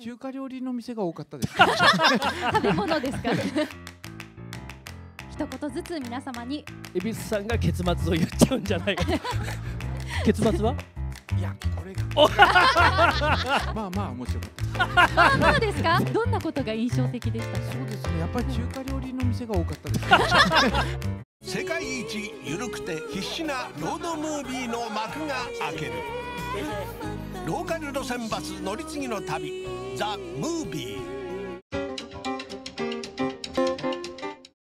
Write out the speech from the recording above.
中華料理の店が多かったです。食べ物ですか？一言ずつ皆様に恵比寿さんが結末を言っちゃうんじゃないか 結末は？いや、これが。まあまあ面白かったです。まあまあですか？どんなことが印象的でしたか？そうですね。やっぱり中華料理の店が多かったです。世界一ゆるくて必死なロードムービーの幕が開ける。ローカル路線バス乗り継ぎの旅「ザ・ムービー」